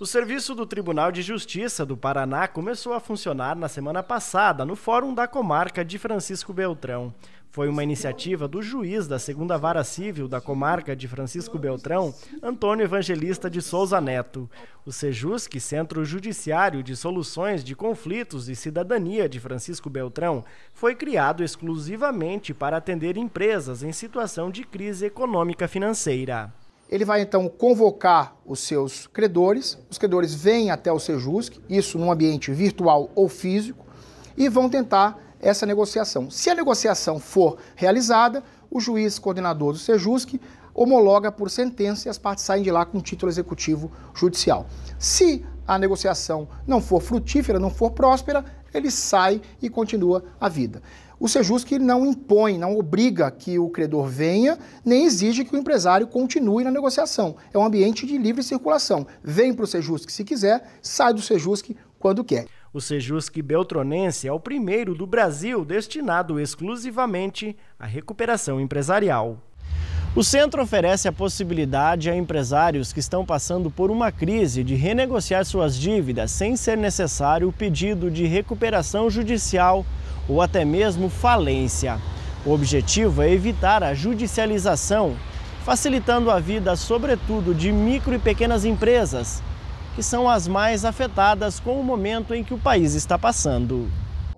O serviço do Tribunal de Justiça do Paraná começou a funcionar na semana passada no Fórum da Comarca de Francisco Beltrão. Foi uma iniciativa do juiz da segunda vara civil da comarca de Francisco Beltrão, Antônio Evangelista de Souza Neto. O Sejusc, Centro Judiciário de Soluções de Conflitos e Cidadania de Francisco Beltrão, foi criado exclusivamente para atender empresas em situação de crise econômica financeira. Ele vai então convocar os seus credores, os credores vêm até o Sejusc, isso num ambiente virtual ou físico, e vão tentar essa negociação. Se a negociação for realizada, o juiz coordenador do Sejusc homologa por sentença e as partes saem de lá com título executivo judicial. Se a negociação não for frutífera, não for próspera, ele sai e continua a vida. O Sejusc não impõe, não obriga que o credor venha, nem exige que o empresário continue na negociação. É um ambiente de livre circulação. Vem para o Sejusc se quiser, sai do Sejusc quando quer. O Sejusc Beltronense é o primeiro do Brasil destinado exclusivamente à recuperação empresarial. O centro oferece a possibilidade a empresários que estão passando por uma crise de renegociar suas dívidas sem ser necessário o pedido de recuperação judicial ou até mesmo falência. O objetivo é evitar a judicialização, facilitando a vida, sobretudo, de micro e pequenas empresas, que são as mais afetadas com o momento em que o país está passando.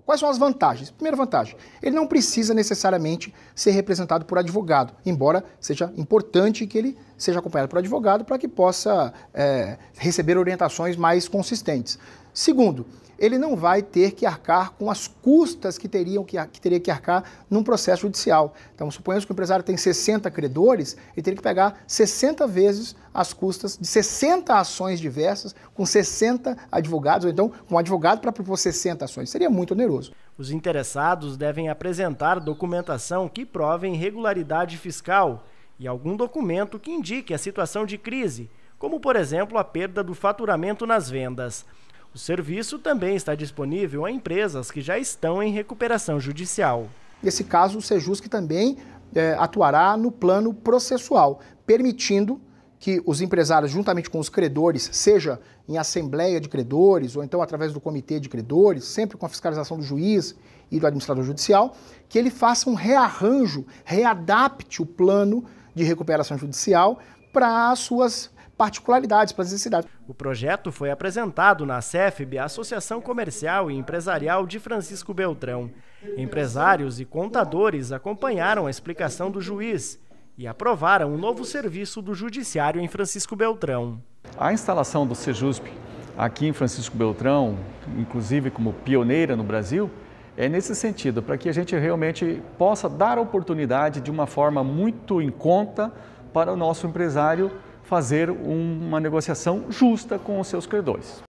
Quais são as vantagens? Primeira vantagem, ele não precisa necessariamente ser representado por advogado, embora seja importante que ele seja acompanhado por advogado para que possa é, receber orientações mais consistentes. Segundo, ele não vai ter que arcar com as custas que, teriam que, que teria que arcar num processo judicial. Então, suponhamos que o empresário tem 60 credores, ele teria que pegar 60 vezes as custas de 60 ações diversas, com 60 advogados, ou então um advogado para propor 60 ações. Seria muito oneroso. Os interessados devem apresentar documentação que prove irregularidade fiscal e algum documento que indique a situação de crise, como, por exemplo, a perda do faturamento nas vendas. O serviço também está disponível a empresas que já estão em recuperação judicial. Nesse caso, o Sejusc também é, atuará no plano processual, permitindo que os empresários, juntamente com os credores, seja em assembleia de credores ou então através do comitê de credores, sempre com a fiscalização do juiz e do administrador judicial, que ele faça um rearranjo, readapte o plano de recuperação judicial para as suas particularidades, para as necessidades. O projeto foi apresentado na CEFB, Associação Comercial e Empresarial de Francisco Beltrão. Empresários e contadores acompanharam a explicação do juiz e aprovaram um novo serviço do Judiciário em Francisco Beltrão. A instalação do Sejusp aqui em Francisco Beltrão, inclusive como pioneira no Brasil, é nesse sentido, para que a gente realmente possa dar oportunidade de uma forma muito em conta para o nosso empresário fazer uma negociação justa com os seus credores.